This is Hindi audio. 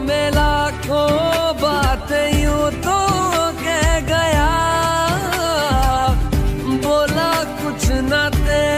में लाखों बातें यूँ तो कह गया। बोला कुछ ना तेरा